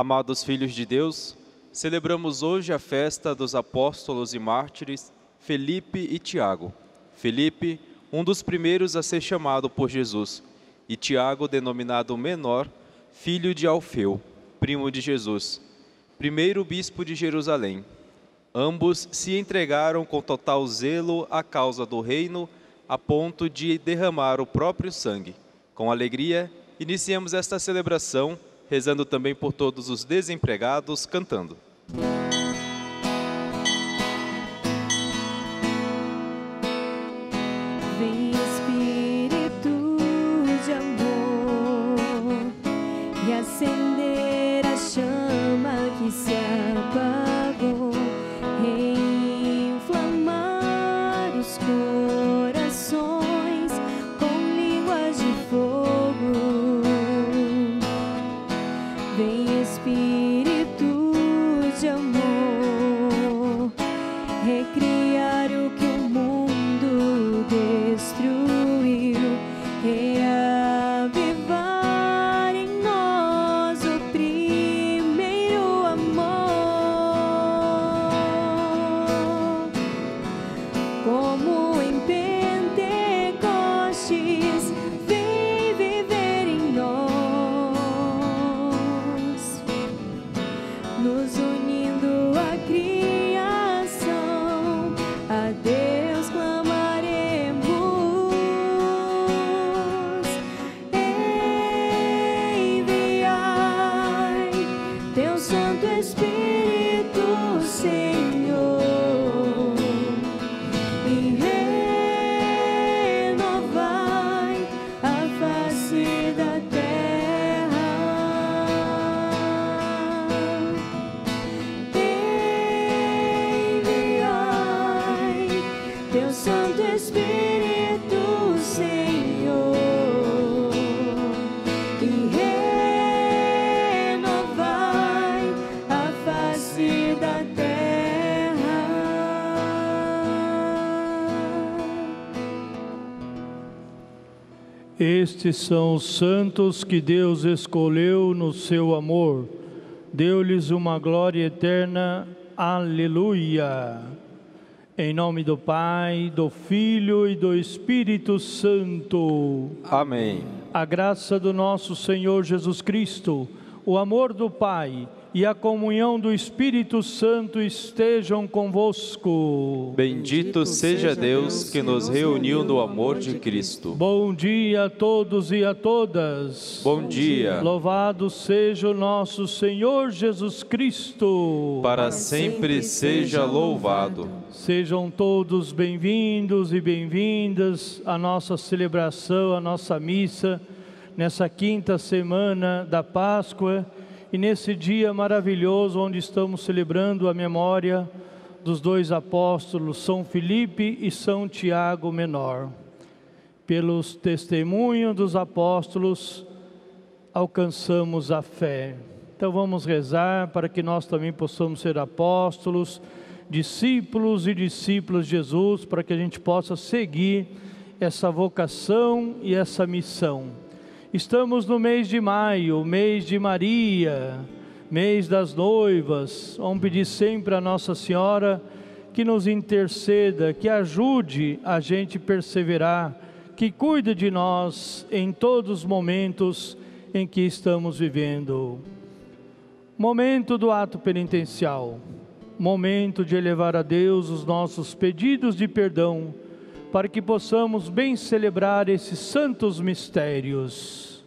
Amados filhos de Deus, celebramos hoje a festa dos apóstolos e mártires Felipe e Tiago. Felipe, um dos primeiros a ser chamado por Jesus, e Tiago, denominado menor, filho de Alfeu, primo de Jesus, primeiro bispo de Jerusalém. Ambos se entregaram com total zelo à causa do reino, a ponto de derramar o próprio sangue. Com alegria, iniciamos esta celebração, rezando também por todos os desempregados, cantando. Estes são os santos que Deus escolheu no seu amor. Deu-lhes uma glória eterna. Aleluia. Em nome do Pai, do Filho e do Espírito Santo. Amém. A graça do nosso Senhor Jesus Cristo, o amor do Pai e a comunhão do Espírito Santo estejam convosco. Bendito seja Deus que nos reuniu no amor de Cristo. Bom dia a todos e a todas. Bom dia. Louvado seja o nosso Senhor Jesus Cristo. Para sempre seja louvado. Sejam todos bem-vindos e bem-vindas à nossa celebração, à nossa missa, nessa quinta semana da Páscoa e nesse dia maravilhoso onde estamos celebrando a memória dos dois apóstolos, São Felipe e São Tiago Menor. Pelos testemunhos dos apóstolos, alcançamos a fé. Então vamos rezar para que nós também possamos ser apóstolos, discípulos e discípulas de Jesus, para que a gente possa seguir essa vocação e essa missão. Estamos no mês de maio, mês de Maria, mês das noivas. Vamos pedir sempre a Nossa Senhora que nos interceda, que ajude a gente perseverar, que cuide de nós em todos os momentos em que estamos vivendo. Momento do ato penitencial, momento de elevar a Deus os nossos pedidos de perdão, para que possamos bem celebrar esses santos mistérios.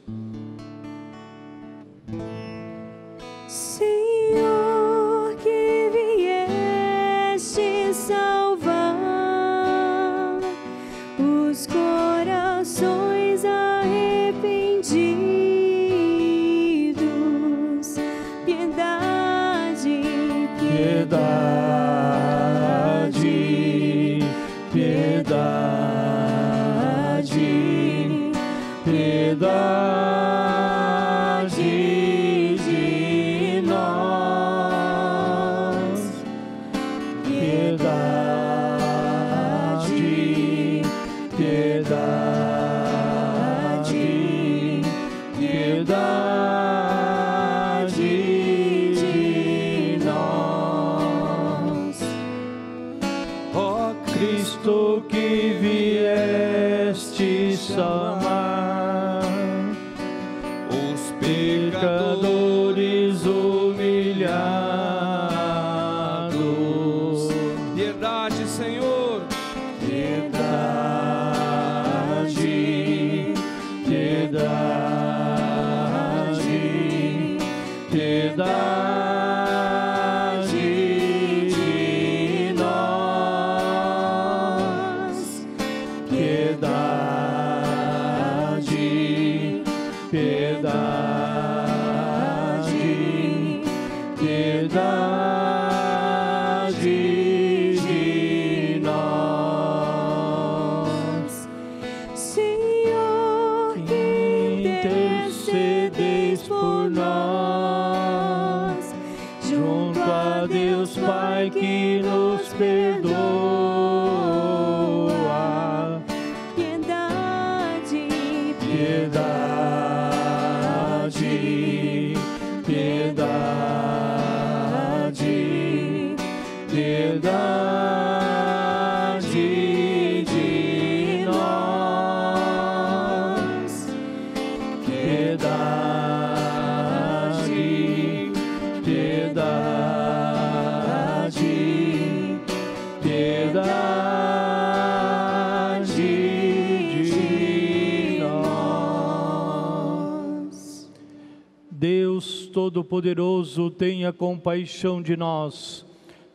Todo-Poderoso, tenha compaixão de nós,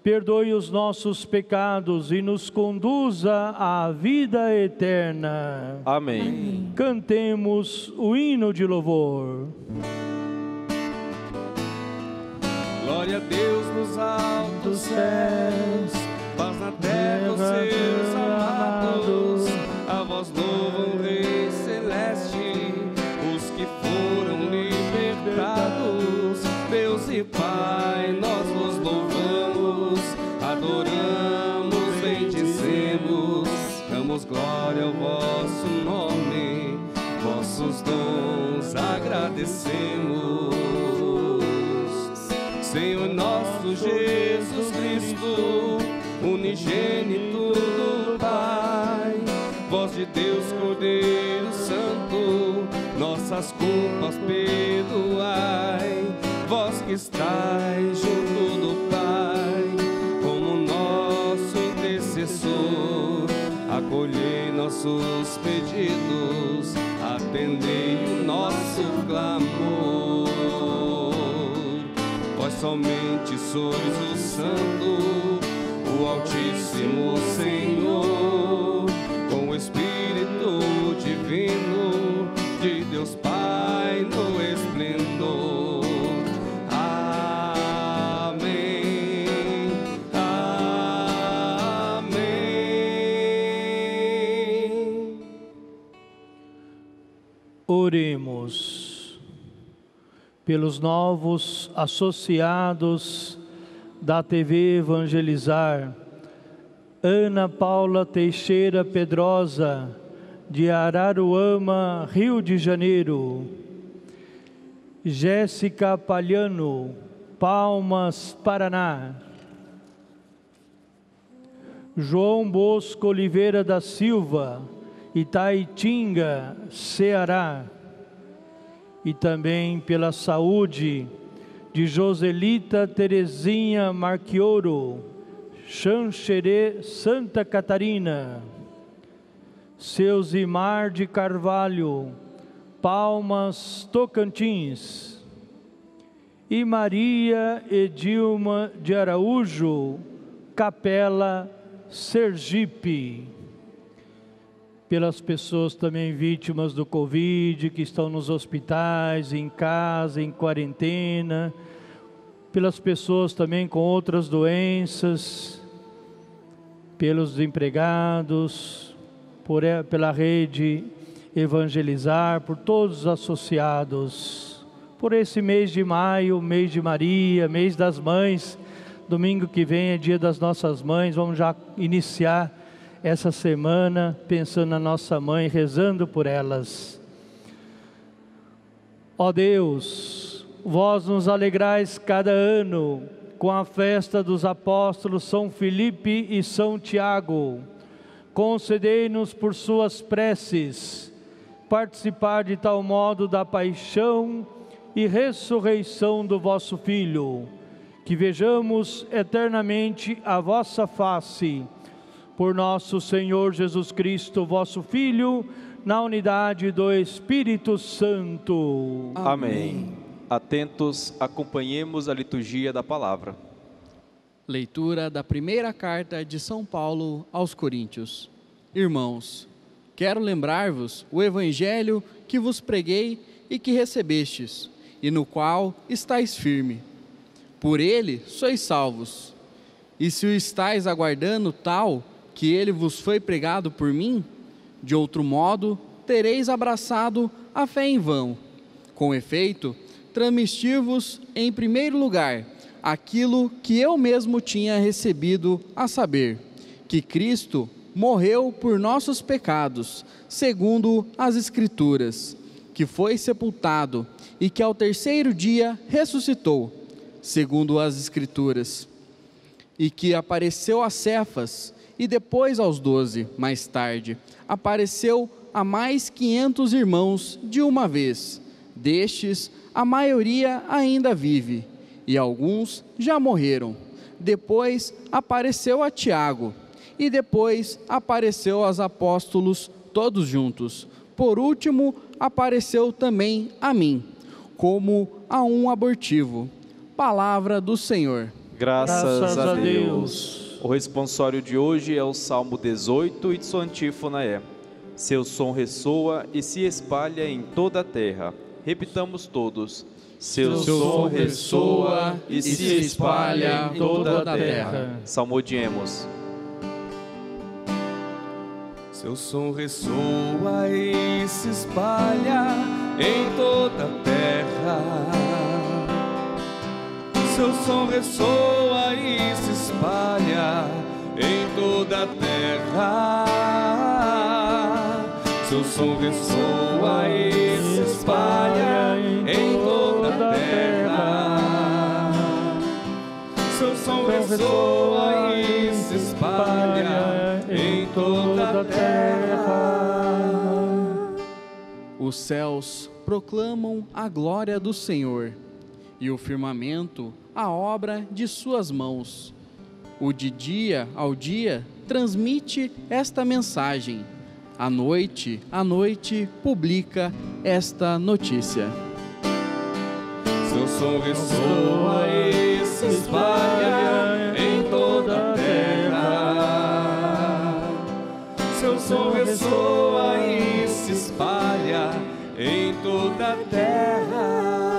perdoe os nossos pecados e nos conduza à vida eterna. Amém. Cantemos o hino de louvor. Glória a Deus nos altos céus, paz na terra os culpas perdoai, vós que estáis junto do Pai, como nosso intercessor, acolhei nossos pedidos, atendei o nosso clamor. Vós somente sois o Santo, o Altíssimo Senhor, pelos novos associados da TV Evangelizar, Ana Paula Teixeira Pedrosa, de Araruama, Rio de Janeiro, Jéssica Palhano, Palmas, Paraná, João Bosco Oliveira da Silva, Itaitinga, Ceará, e também pela saúde de Joselita Terezinha Marquioro, Xanxerê, Santa Catarina, Seuzimar de Carvalho, Palmas, Tocantins, e Maria Edilma de Araújo, Capela, Sergipe pelas pessoas também vítimas do Covid, que estão nos hospitais, em casa, em quarentena, pelas pessoas também com outras doenças, pelos desempregados, por, pela rede Evangelizar, por todos os associados, por esse mês de maio, mês de Maria, mês das mães, domingo que vem é dia das nossas mães, vamos já iniciar essa semana pensando na nossa mãe, rezando por elas. Ó Deus, vós nos alegrais cada ano com a festa dos apóstolos São Felipe e São Tiago. Concedei-nos por suas preces participar de tal modo da paixão e ressurreição do vosso Filho, que vejamos eternamente a vossa face por nosso Senhor Jesus Cristo, vosso Filho, na unidade do Espírito Santo. Amém. Atentos, acompanhemos a liturgia da palavra. Leitura da primeira carta de São Paulo aos Coríntios. Irmãos, quero lembrar-vos o evangelho que vos preguei e que recebestes, e no qual estáis firme. Por ele sois salvos. E se o estáis aguardando tal que ele vos foi pregado por mim, de outro modo tereis abraçado a fé em vão. Com efeito, transmitir-vos em primeiro lugar aquilo que eu mesmo tinha recebido, a saber, que Cristo morreu por nossos pecados, segundo as Escrituras, que foi sepultado e que ao terceiro dia ressuscitou, segundo as Escrituras, e que apareceu a Cefas e depois aos doze, mais tarde, apareceu a mais quinhentos irmãos de uma vez. Destes, a maioria ainda vive e alguns já morreram. Depois apareceu a Tiago e depois apareceu aos apóstolos todos juntos. Por último, apareceu também a mim, como a um abortivo. Palavra do Senhor. Graças, Graças a, a Deus. O responsório de hoje é o Salmo 18 e de sua antífona é: Seu som ressoa e se espalha em toda a terra. Repitamos todos. Seu, Seu som ressoa e se espalha em toda a terra. terra. Salmodiemos. Seu som ressoa e se espalha em toda a terra. Seu som ressoa e se espalha em toda a terra. Seu som ressoa e se espalha em toda a terra. Seu som ressoa e se espalha em toda a terra. Os céus proclamam a glória do Senhor, e o firmamento a obra de suas mãos. O de dia ao dia transmite esta mensagem. À noite, à noite publica esta notícia. Seu som ressoa e se espalha em toda a terra. Seu som ressoa e se espalha em toda a terra.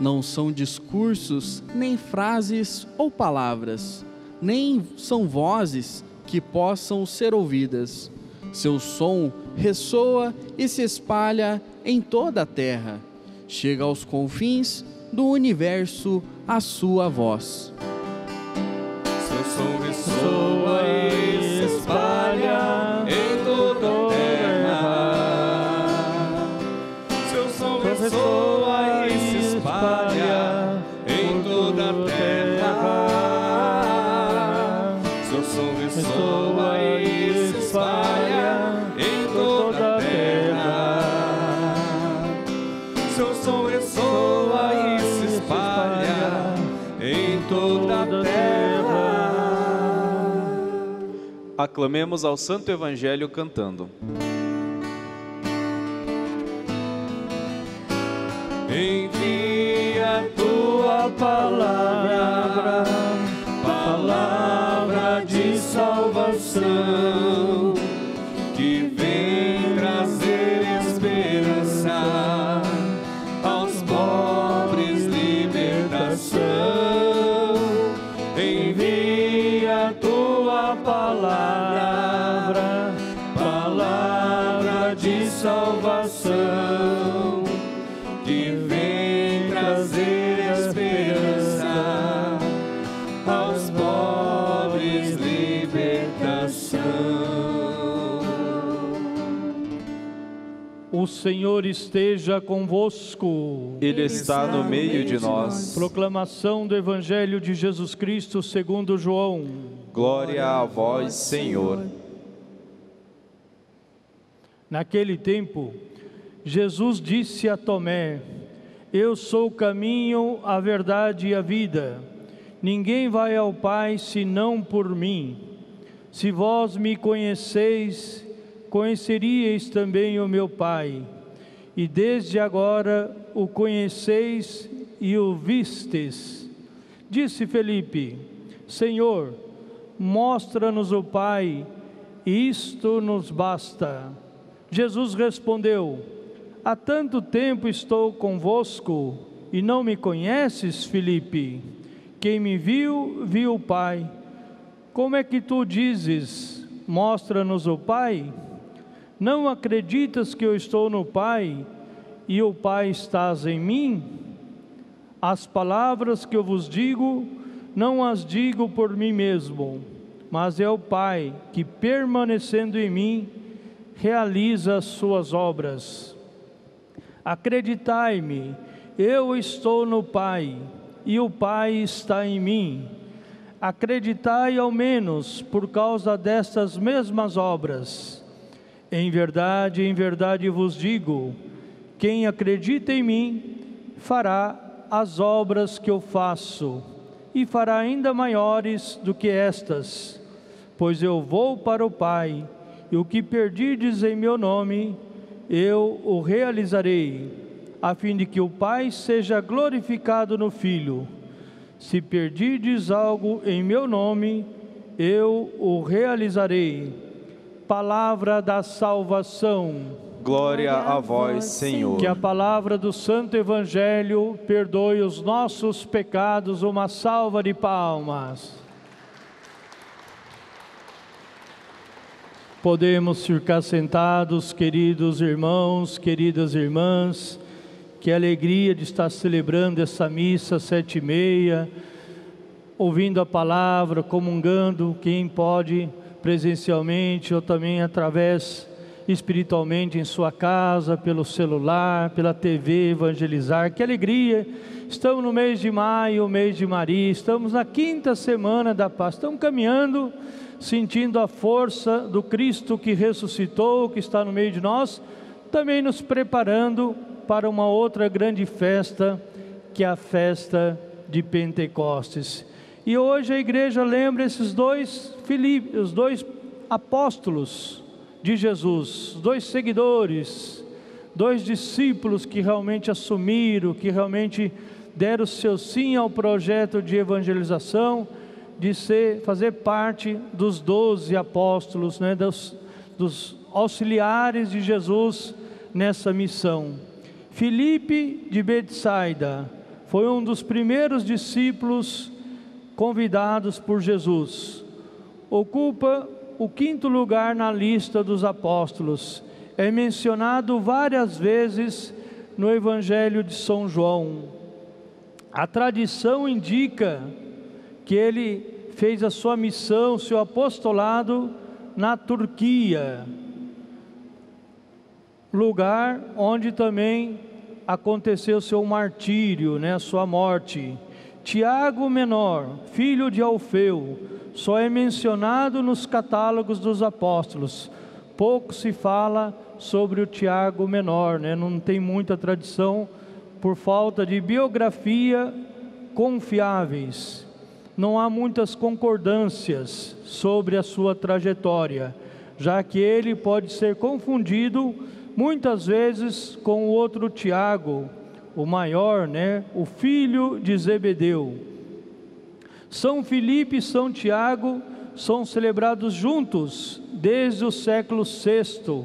Não são discursos, nem frases ou palavras, nem são vozes que possam ser ouvidas. Seu som ressoa e se espalha em toda a terra. Chega aos confins do universo a sua voz. Seu som ressoa e Aclamemos ao Santo Evangelho cantando. Envia tua palavra, palavra de salvação, Senhor esteja convosco. Ele está no meio de nós. Proclamação do Evangelho de Jesus Cristo segundo João. Glória a vós, Senhor. Naquele tempo, Jesus disse a Tomé: Eu sou o caminho, a verdade e a vida. Ninguém vai ao Pai senão por mim. Se vós me conheceis, conheceríeis também o meu Pai. e desde agora o conheceis e o vistes. Disse Felipe: Senhor, mostra-nos o Pai, isto nos basta. Jesus respondeu: Há tanto tempo estou convosco e não me conheces, Felipe? Quem me viu, viu o Pai. Como é que tu dizes: Mostra-nos o Pai? Não acreditas que eu estou no Pai e o Pai estás em mim? As palavras que eu vos digo, não as digo por mim mesmo, mas é o Pai que, permanecendo em mim, realiza as suas obras. Acreditai-me, eu estou no Pai e o Pai está em mim. Acreditai ao menos por causa destas mesmas obras em verdade, em verdade vos digo: quem acredita em mim fará as obras que eu faço, e fará ainda maiores do que estas, pois eu vou para o Pai, e o que perdides em meu nome, eu o realizarei, a fim de que o Pai seja glorificado no Filho. Se perdides algo em meu nome, eu o realizarei palavra da salvação. Glória a vós, Senhor. Que a palavra do Santo Evangelho perdoe os nossos pecados. Uma salva de palmas. Podemos ficar sentados, queridos irmãos, queridas irmãs. Que alegria de estar celebrando essa missa sete e meia, ouvindo a palavra, comungando. Quem pode presencialmente ou também através espiritualmente em sua casa, pelo celular, pela TV, evangelizar. Que alegria! Estamos no mês de maio, mês de Maria, estamos na quinta semana da paz, estamos caminhando, sentindo a força do Cristo que ressuscitou, que está no meio de nós, também nos preparando para uma outra grande festa, que é a festa de Pentecostes. E hoje a igreja lembra esses dois Filipe, os dois apóstolos de Jesus, dois seguidores, dois discípulos que realmente assumiram, que realmente deram o seu sim ao projeto de evangelização, de ser, fazer parte dos doze apóstolos, né, dos, dos auxiliares de Jesus nessa missão. Filipe de Betsaida foi um dos primeiros discípulos convidados por Jesus. Ocupa o quinto lugar na lista dos apóstolos. É mencionado várias vezes no Evangelho de São João. A tradição indica que ele fez a sua missão, seu apostolado na Turquia, lugar onde também aconteceu seu martírio, né, a sua morte. Tiago Menor, filho de Alfeu, só é mencionado nos catálogos dos apóstolos. Pouco se fala sobre o Tiago Menor, né? não tem muita tradição por falta de biografia confiáveis. Não há muitas concordâncias sobre a sua trajetória, já que ele pode ser confundido muitas vezes com o outro Tiago, o maior, né, o filho de Zebedeu. São Filipe e São Tiago são celebrados juntos desde o século VI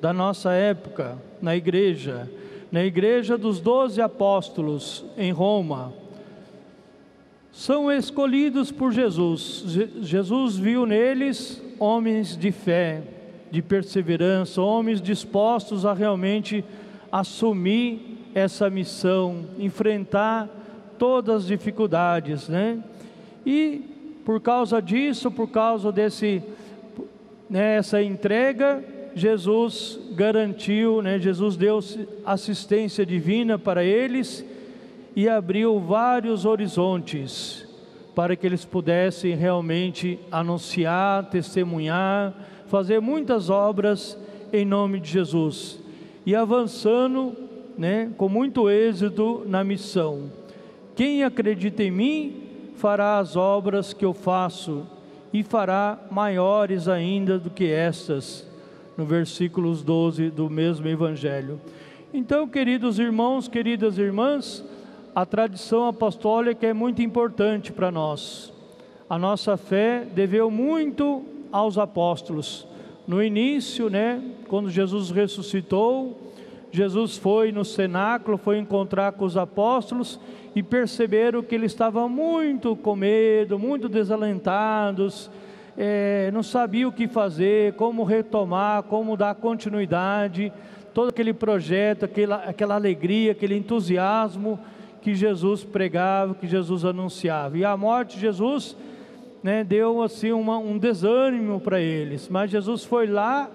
da nossa época, na igreja, na igreja dos doze apóstolos em Roma. São escolhidos por Jesus. Jesus viu neles homens de fé, de perseverança, homens dispostos a realmente assumir essa missão, enfrentar todas as dificuldades, né? E por causa disso, por causa desse né, entrega, Jesus garantiu, né? Jesus deu assistência divina para eles e abriu vários horizontes para que eles pudessem realmente anunciar, testemunhar, fazer muitas obras em nome de Jesus. E avançando né, com muito êxito na missão. Quem acredita em mim fará as obras que eu faço e fará maiores ainda do que estas, no versículos 12 do mesmo evangelho. Então, queridos irmãos, queridas irmãs, a tradição apostólica é muito importante para nós. A nossa fé deveu muito aos apóstolos. No início, né, quando Jesus ressuscitou, Jesus foi no cenáculo, foi encontrar com os apóstolos e perceberam que eles estavam muito com medo, muito desalentados, é, não sabiam o que fazer, como retomar, como dar continuidade, todo aquele projeto, aquela, aquela alegria, aquele entusiasmo que Jesus pregava, que Jesus anunciava. E a morte de Jesus né, deu assim uma, um desânimo para eles, mas Jesus foi lá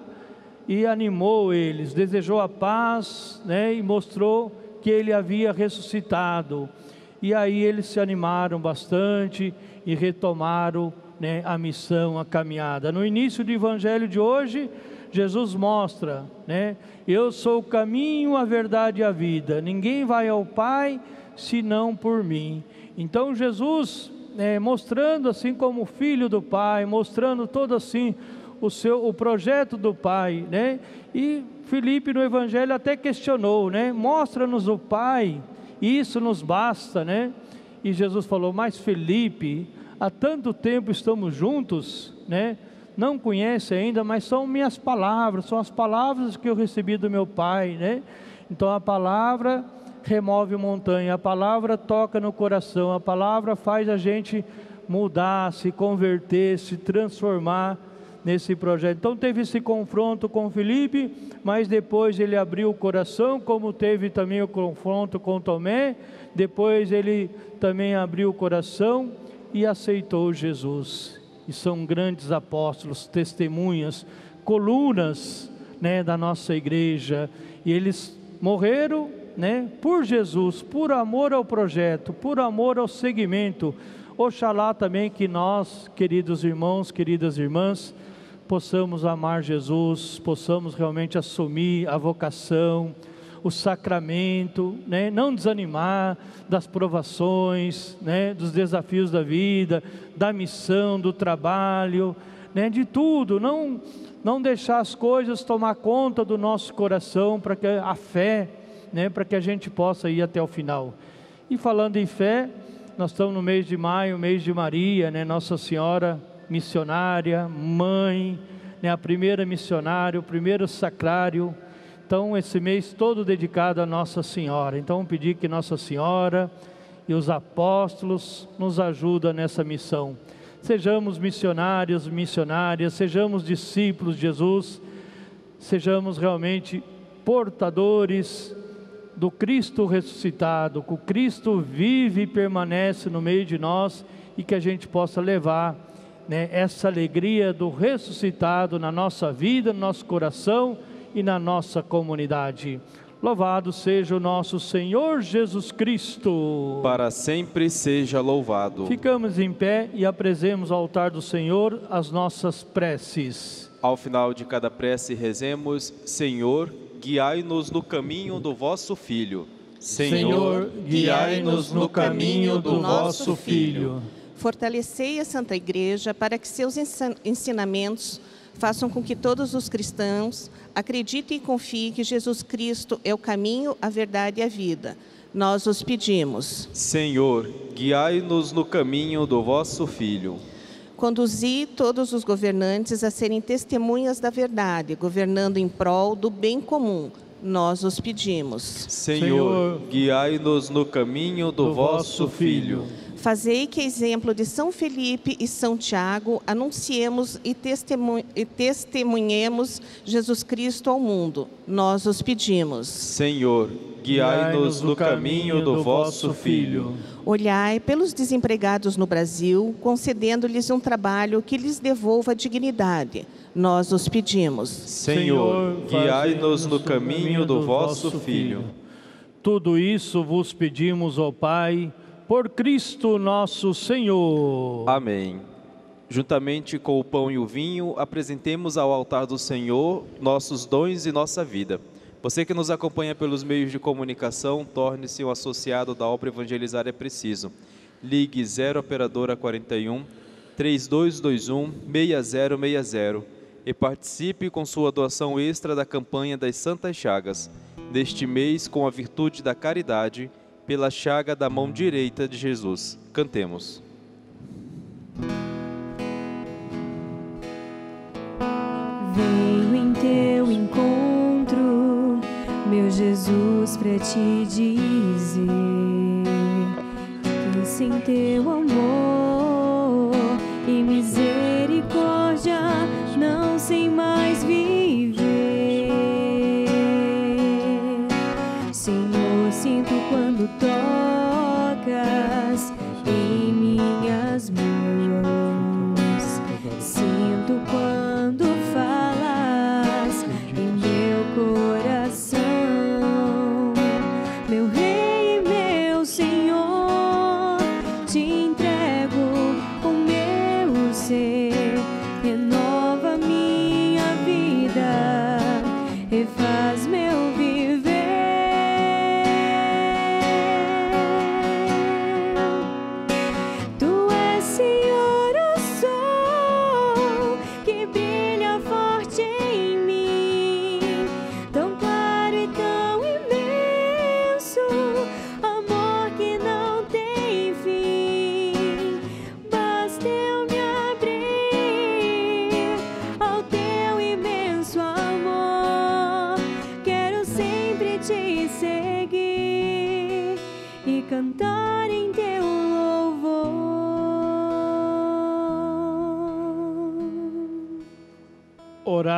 e animou eles, desejou a paz né, e mostrou que ele havia ressuscitado. E aí eles se animaram bastante e retomaram né, a missão, a caminhada. No início do evangelho de hoje, Jesus mostra, né, eu sou o caminho, a verdade e a vida. Ninguém vai ao Pai senão por mim. Então Jesus, né, mostrando assim como filho do Pai, mostrando todo assim o seu o projeto do Pai, né? E Felipe no Evangelho até questionou, né? Mostra-nos o Pai, isso nos basta, né? E Jesus falou: Mas Felipe, há tanto tempo estamos juntos, né? Não conhece ainda, mas são minhas palavras, são as palavras que eu recebi do meu Pai, né? Então a palavra remove montanha, a palavra toca no coração, a palavra faz a gente mudar, se converter, se transformar nesse projeto. Então teve esse confronto com Felipe, mas depois ele abriu o coração, como teve também o confronto com Tomé, depois ele também abriu o coração e aceitou Jesus. E são grandes apóstolos, testemunhas, colunas, né, da nossa igreja. E eles morreram, né, por Jesus, por amor ao projeto, por amor ao segmento. Oxalá também que nós, queridos irmãos, queridas irmãs, possamos amar Jesus, possamos realmente assumir a vocação, o sacramento, né? não desanimar das provações, né? dos desafios da vida, da missão, do trabalho, né? de tudo, não, não deixar as coisas tomar conta do nosso coração para que a fé, né? para que a gente possa ir até o final. E falando em fé, nós estamos no mês de maio, mês de Maria, né? Nossa Senhora missionária, mãe, né, a primeira missionária, o primeiro sacrário. Então, esse mês todo dedicado a Nossa Senhora. Então, pedir que Nossa Senhora e os apóstolos nos ajudem nessa missão. Sejamos missionários, missionárias, sejamos discípulos de Jesus, sejamos realmente portadores do Cristo ressuscitado, que o Cristo vive e permanece no meio de nós e que a gente possa levar né, essa alegria do ressuscitado na nossa vida, no nosso coração e na nossa comunidade. Louvado seja o nosso Senhor Jesus Cristo. Para sempre seja louvado. Ficamos em pé e apresemos ao altar do Senhor as nossas preces. Ao final de cada prece, rezemos: Senhor, guiai-nos no caminho do vosso Filho. Senhor, guiai-nos no caminho do vosso Filho. Fortalecei a Santa Igreja para que seus ensinamentos façam com que todos os cristãos acreditem e confiem que Jesus Cristo é o caminho, a verdade e a vida. Nós os pedimos. Senhor, guiai-nos no caminho do vosso Filho. Conduzi todos os governantes a serem testemunhas da verdade, governando em prol do bem comum. Nós os pedimos. Senhor, guiai-nos no caminho do, do vosso Filho. Fazei que, exemplo de São Felipe e São Tiago, anunciemos e, testemun e testemunhemos Jesus Cristo ao mundo. Nós os pedimos. Senhor, guiai-nos no caminho do vosso Filho. Olhai pelos desempregados no Brasil, concedendo-lhes um trabalho que lhes devolva dignidade. Nós os pedimos. Senhor, guiai-nos no caminho do vosso Filho. Tudo isso vos pedimos, ó Pai por Cristo nosso Senhor. Amém. Juntamente com o pão e o vinho, apresentemos ao altar do Senhor nossos dons e nossa vida. Você que nos acompanha pelos meios de comunicação, torne-se um associado da obra Evangelizar é Preciso. Ligue 0 Operadora 41 3221 6060 e participe com sua doação extra da campanha das Santas Chagas. neste mês com a virtude da caridade, pela chaga da mão direita de Jesus. Cantemos. Venho em teu encontro, meu Jesus, para te dizer que sem teu amor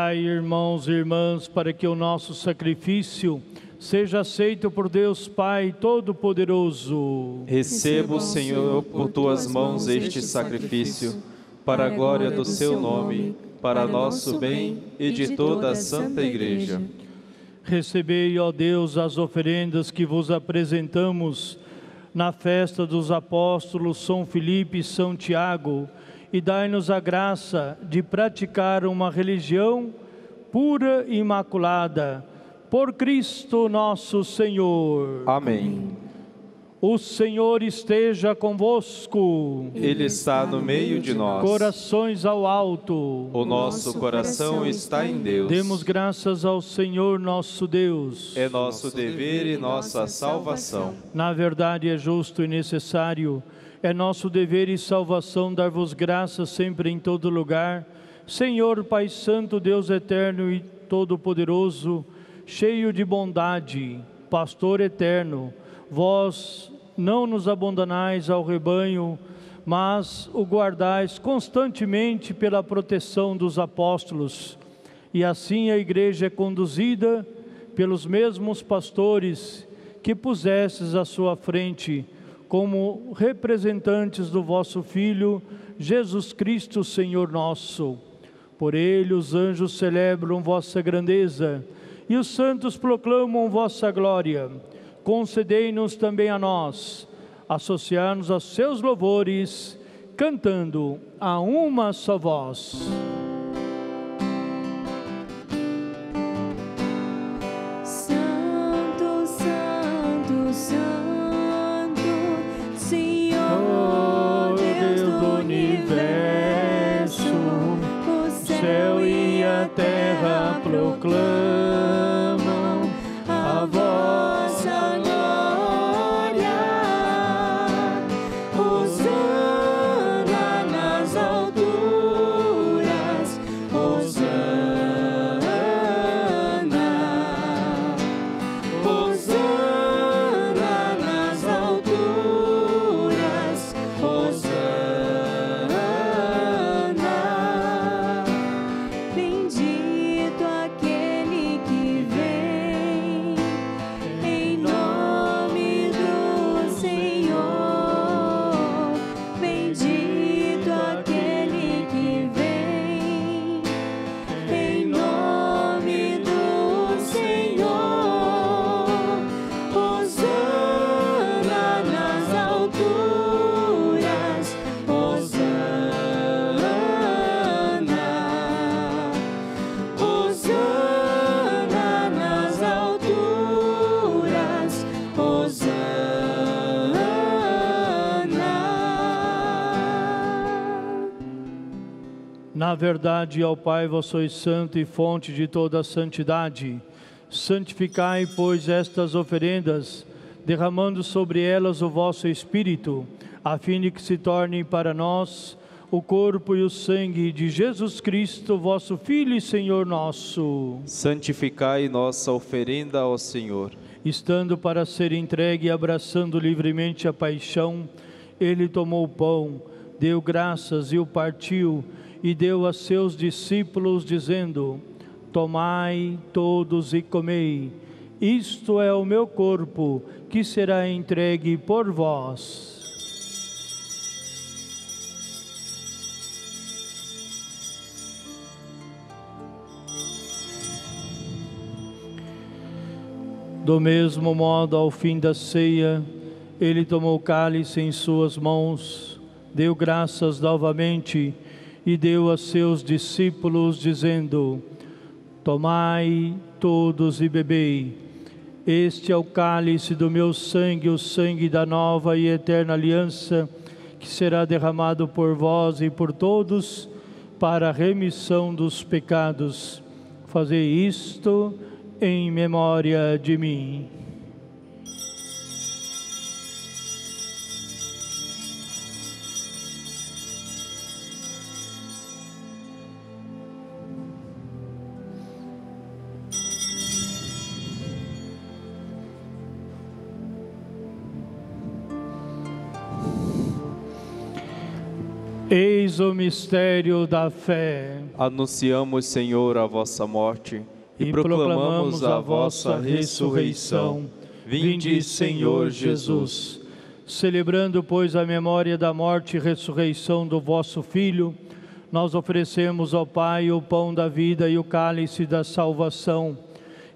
Orai, irmãos e irmãs, para que o nosso sacrifício seja aceito por Deus Pai Todo-Poderoso. Receba, Senhor, por tuas mãos este sacrifício, para a glória do seu nome, para nosso bem e de toda a Santa Igreja. Recebei, ó Deus, as oferendas que vos apresentamos na festa dos apóstolos São Filipe e São Tiago, e dai-nos a graça de praticar uma religião pura e imaculada, por Cristo nosso Senhor. Amém. O Senhor esteja convosco. Ele está no meio de nós. Corações ao alto. O nosso coração está em Deus. Demos graças ao Senhor nosso Deus. É nosso dever e nossa salvação. Na verdade, é justo e necessário, é nosso dever e salvação dar-vos graças sempre em todo lugar. Senhor, Pai Santo, Deus eterno e todo-poderoso, cheio de bondade, pastor eterno, vós não nos abandonais ao rebanho, mas o guardais constantemente pela proteção dos apóstolos. E assim a igreja é conduzida pelos mesmos pastores que pusestes à sua frente, como representantes do vosso Filho, Jesus Cristo, Senhor nosso. Por ele os anjos celebram vossa grandeza e os santos proclamam vossa glória. Concedei-nos também a nós associar-nos aos seus louvores, cantando a uma só voz. Na verdade, ao Pai, vós sois santo e fonte de toda a santidade. Santificai, pois, estas oferendas, derramando sobre elas o vosso Espírito, a fim de que se tornem para nós o corpo e o sangue de Jesus Cristo, vosso Filho e Senhor nosso. Santificai nossa oferenda ao Senhor. Estando para ser entregue e abraçando livremente a paixão, ele tomou o pão, deu graças e o partiu, e deu a seus discípulos, dizendo: Tomai todos e comei, isto é o meu corpo, que será entregue por vós. Do mesmo modo, ao fim da ceia, ele tomou o cálice em suas mãos, deu graças novamente deu a seus discípulos, dizendo: Tomai todos e bebei. Este é o cálice do meu sangue, o sangue da nova e eterna aliança, que será derramado por vós e por todos para a remissão dos pecados. Fazei isto em memória de mim. Eis o mistério da fé. Anunciamos, Senhor, a vossa morte e proclamamos a vossa ressurreição. Vinde, Senhor Jesus. Celebrando, pois, a memória da morte e ressurreição do vosso Filho, nós oferecemos ao Pai o pão da vida e o cálice da salvação.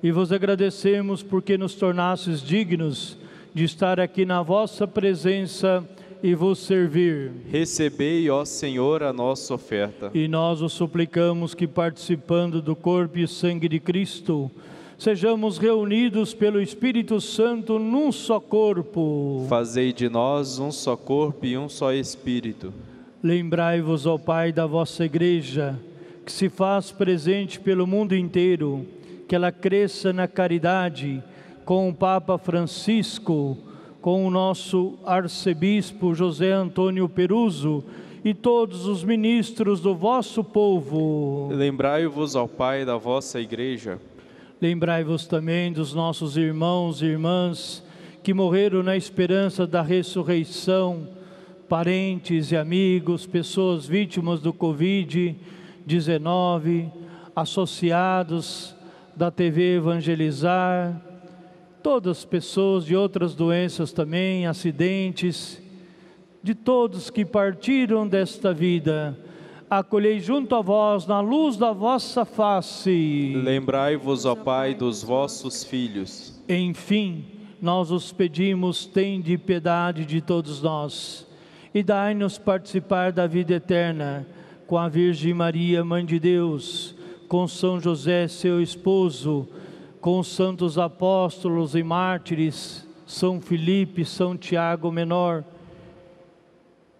E vos agradecemos porque nos tornastes dignos de estar aqui na vossa presença e vos servir. Recebei, ó Senhor, a nossa oferta. E nós o suplicamos que, participando do corpo e sangue de Cristo, sejamos reunidos pelo Espírito Santo num só corpo. Fazei de nós um só corpo e um só espírito. Lembrai-vos, ó Pai, da vossa igreja, que se faz presente pelo mundo inteiro, que ela cresça na caridade com o Papa Francisco com o nosso arcebispo José Antônio Peruso e todos os ministros do vosso povo. Lembrai-vos ao Pai da vossa igreja. Lembrai-vos também dos nossos irmãos e irmãs que morreram na esperança da ressurreição, parentes e amigos, pessoas vítimas do Covid-19, associados da TV Evangelizar, todas as pessoas de outras doenças também, acidentes, de todos que partiram desta vida, acolhei junto a vós na luz da vossa face. Lembrai-vos, ó Pai, dos vossos filhos. Enfim, nós os pedimos, tende piedade de todos nós e dai-nos participar da vida eterna com a Virgem Maria, Mãe de Deus, com São José, seu esposo, com os santos apóstolos e mártires, São Filipe, São Tiago Menor,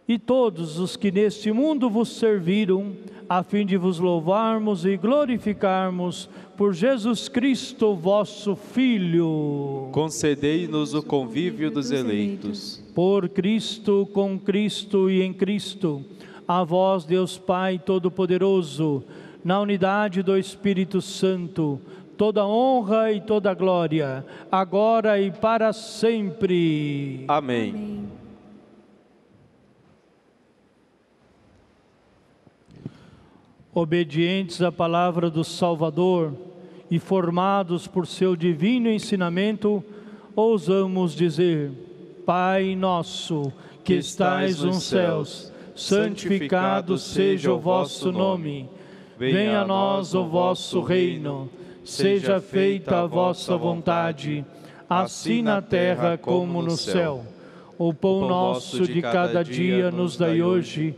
e todos os que neste mundo vos serviram, a fim de vos louvarmos e glorificarmos por Jesus Cristo, vosso Filho. Concedei-nos o convívio dos eleitos. Por Cristo, com Cristo e em Cristo, a vós, Deus Pai Todo-Poderoso, na unidade do Espírito Santo, toda honra e toda glória, agora e para sempre. Amém. Amém. Obedientes à palavra do Salvador e formados por seu divino ensinamento, ousamos dizer: Pai nosso, que estais nos céus, santificado seja o vosso nome. Venha a nós o vosso reino seja feita a vossa vontade, assim na terra como no céu. O pão nosso de cada dia nos dai hoje,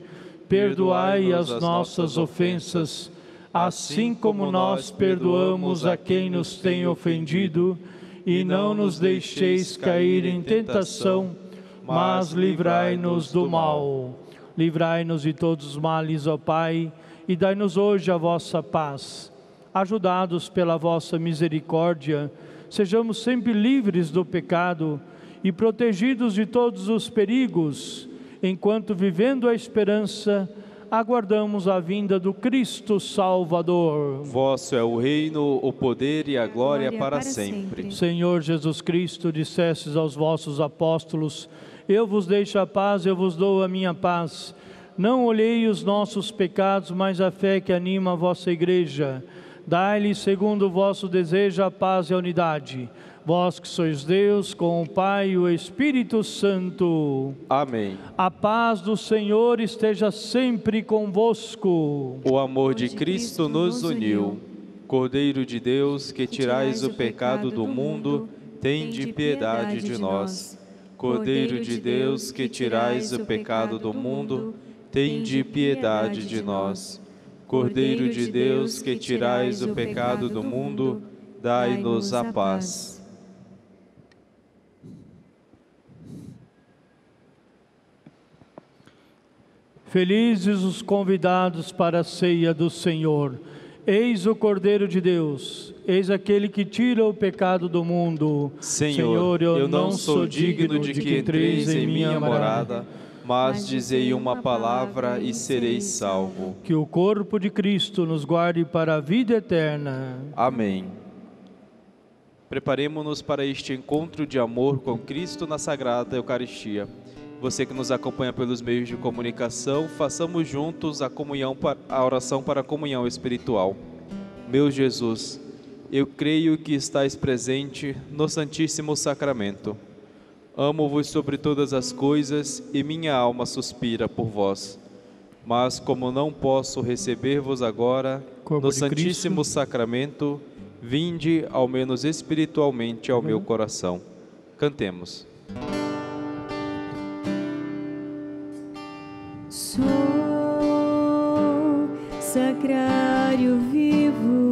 perdoai as nossas ofensas, assim como nós perdoamos a quem nos tem ofendido, e não nos deixeis cair em tentação, mas livrai-nos do mal. Livrai-nos de todos os males, ó Pai, e dai-nos hoje a vossa paz ajudados pela vossa misericórdia, sejamos sempre livres do pecado e protegidos de todos os perigos, enquanto vivendo a esperança, aguardamos a vinda do Cristo Salvador. Vosso é o reino, o poder e a glória, Glória para, para sempre. sempre. Senhor Jesus Cristo, dissestes aos vossos apóstolos: Eu vos deixo a paz, eu vos dou a minha paz. Não olhei os nossos pecados, mas a fé que anima a vossa igreja. Dai-lhe, segundo o vosso desejo, a paz e a unidade. Vós que sois Deus, com o Pai e o Espírito Santo. Amém. A paz do Senhor esteja sempre convosco. O amor de Cristo nos uniu. Cordeiro de Deus, que tirais o pecado do mundo, tende piedade de nós. Cordeiro de Deus, que tirais o pecado do mundo, tende piedade de nós. Cordeiro de Deus, que tirais o pecado do mundo, dai-nos a paz. Felizes os convidados para a ceia do Senhor. Eis o Cordeiro de Deus, eis aquele que tira o pecado do mundo. Senhor, eu não sou digno de que entreis em minha morada, mas dizei uma palavra e serei salvo. Que o corpo de Cristo nos guarde para a vida eterna. Amém. Preparemos-nos para este encontro de amor com Cristo na Sagrada Eucaristia. Você que nos acompanha pelos meios de comunicação, façamos juntos a comunhão, a oração para a comunhão espiritual. Meu Jesus, eu creio que estais presente no Santíssimo Sacramento. Amo-vos sobre todas as coisas e minha alma suspira por vós. Mas como não posso receber-vos agora Corpo no Santíssimo Cristo. Sacramento, vinde ao menos espiritualmente ao meu coração. Cantemos. Sou sacrário vivo,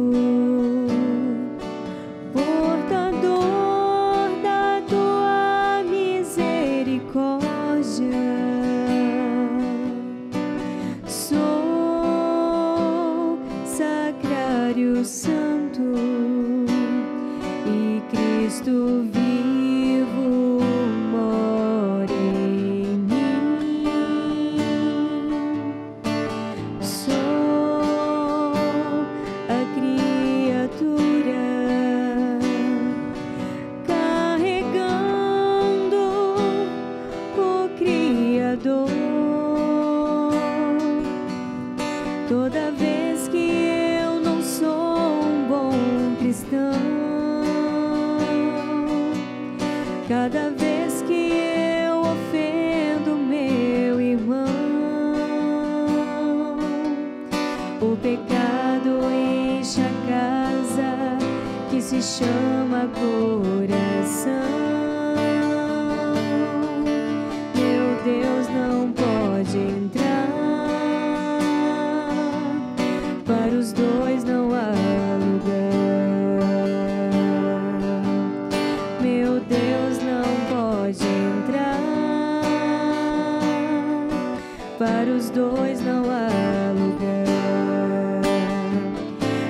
Para os dois não há lugar.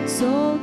Sou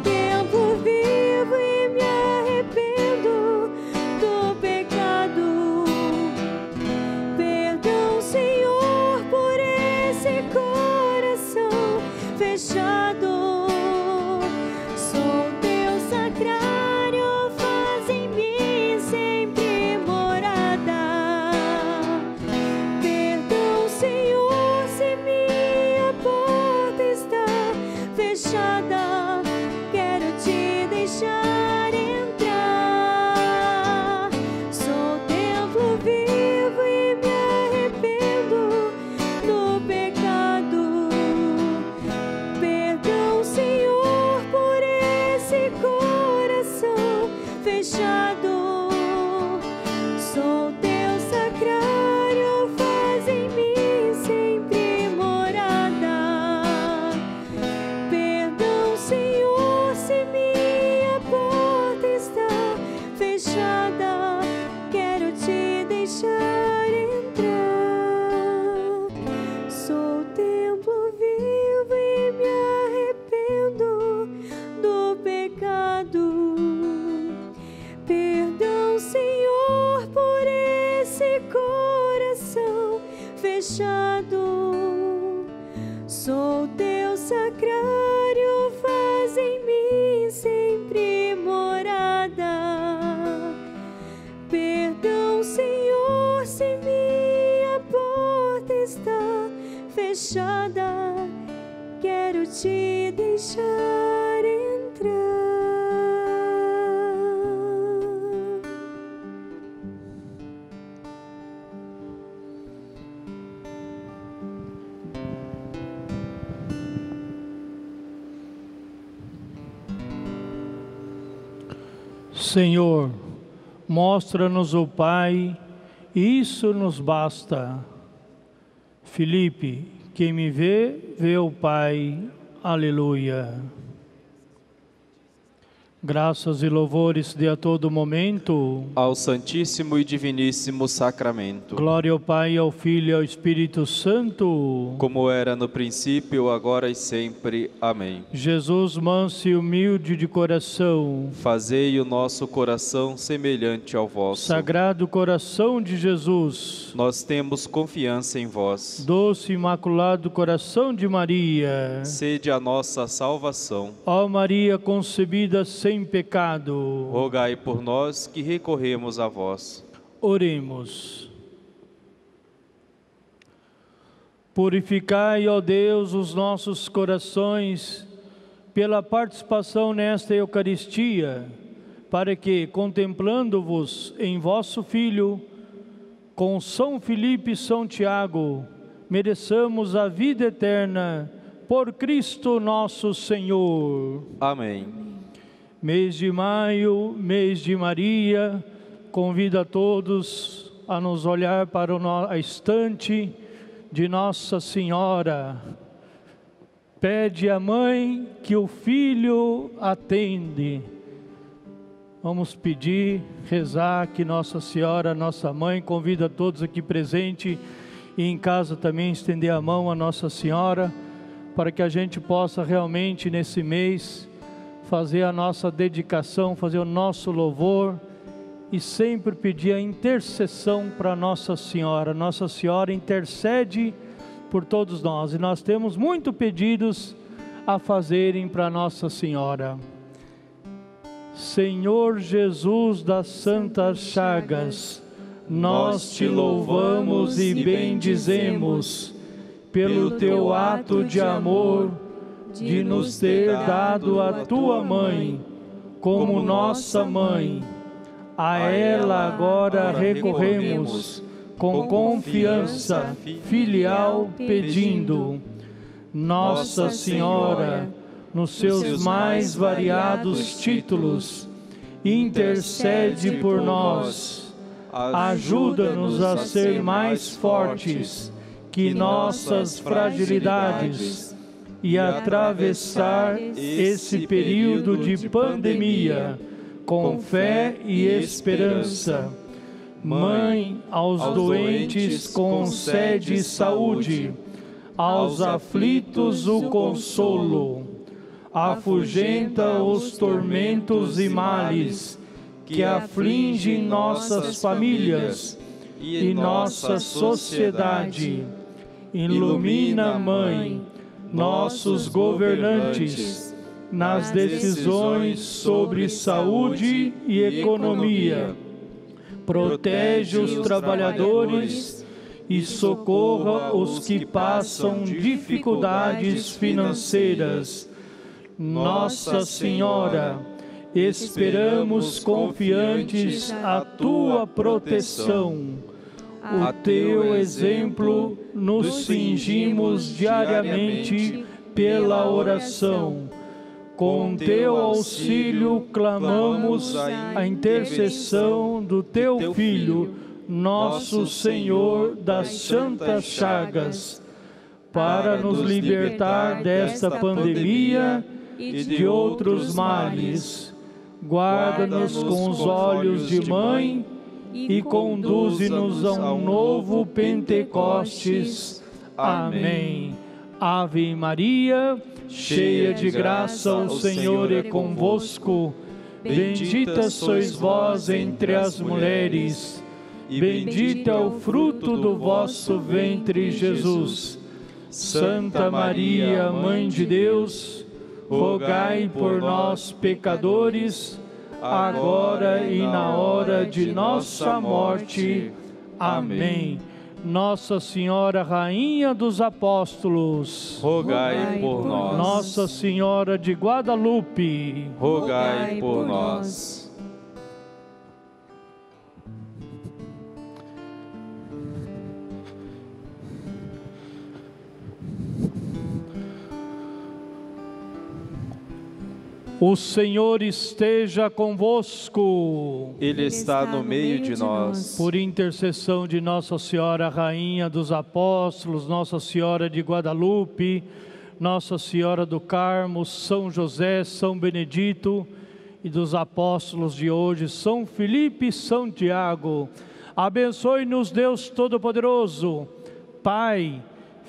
Sou teu sacrário, faz em mim sempre morada. Perdão, Senhor, se minha porta está fechada. Quero te deixar Senhor, mostra-nos o Pai, e isso nos basta. Filipe, quem me vê, vê o Pai. Aleluia. Graças e louvores de a todo momento. Ao Santíssimo e Diviníssimo Sacramento. Glória ao Pai, ao Filho e ao Espírito Santo. Como era no princípio, agora e sempre. Amém. Jesus, manso e humilde de coração. Fazei o nosso coração semelhante ao vosso. Sagrado coração de Jesus. Nós temos confiança em vós. Doce e imaculado coração de Maria. Sede a nossa salvação. Ó Maria concebida sem pecado. Rogai por nós que recorremos a vós. Oremos. Purificai, ó Deus, os nossos corações pela participação nesta Eucaristia, para que, contemplando-vos em vosso Filho, com São Filipe e São Tiago, mereçamos a vida eterna por Cristo nosso Senhor. Amém. Mês de maio, mês de Maria, convido a todos a nos olhar para a estante de Nossa Senhora. Pede à mãe que o filho atende. Vamos pedir, rezar que Nossa Senhora, nossa mãe, convida todos aqui presentes e em casa também estender a mão a Nossa Senhora, para que a gente possa realmente nesse mês fazer a nossa dedicação, fazer o nosso louvor e sempre pedir a intercessão para Nossa Senhora. Nossa Senhora intercede por todos nós e nós temos muito pedidos a fazerem para Nossa Senhora. Senhor Jesus das Santas Chagas, nós te louvamos e bendizemos pelo teu ato de amor de nos ter dado a tua mãe como nossa mãe. A ela agora recorremos com confiança filial pedindo. Nossa Senhora, nos seus mais variados títulos, intercede por nós. Ajuda-nos a ser mais fortes que nossas fragilidades e atravessar esse período de pandemia com fé e esperança. Mãe, aos doentes concede saúde, aos aflitos o consolo, afugenta os tormentos e males que afligem nossas famílias e nossa sociedade. Ilumina, Mãe, nossos governantes nas decisões sobre saúde e economia. Protege os trabalhadores e socorra os que passam dificuldades financeiras. Nossa Senhora, esperamos confiantes a tua proteção. O teu exemplo nos cingimos diariamente pela oração. Com teu auxílio clamamos a intercessão do teu Filho, nosso Senhor das Santas Chagas, para nos libertar desta pandemia e de outros males. Guarda-nos com os olhos de mãe e conduze-nos a um novo Pentecostes. Amém. Ave Maria, cheia de graça, o Senhor é convosco. Bendita sois vós entre as mulheres, e Bendito é o fruto do vosso ventre, Jesus. Santa Maria, Mãe de Deus, rogai por nós, pecadores, agora e na hora de nossa morte. Amém. Nossa Senhora, Rainha dos Apóstolos, rogai por nós. Nossa Senhora de Guadalupe, rogai por nós. O Senhor esteja convosco. Ele está no meio de nós. Por intercessão de Nossa Senhora, Rainha dos Apóstolos, Nossa Senhora de Guadalupe, Nossa Senhora do Carmo, São José, São Benedito e dos apóstolos de hoje, São Felipe e São Tiago. Abençoe-nos, Deus Todo-Poderoso, Pai,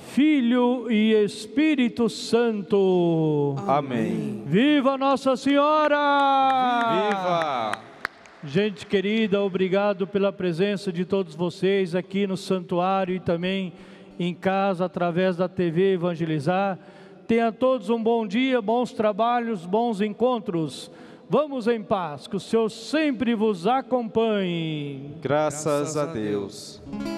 Filho e Espírito Santo. Amém. Viva Nossa Senhora! Viva! Gente querida, obrigado pela presença de todos vocês aqui no santuário e também em casa através da TV Evangelizar. Tenha todos um bom dia, bons trabalhos, bons encontros. Vamos em paz, que o Senhor sempre vos acompanhe. Graças a Deus. Nada me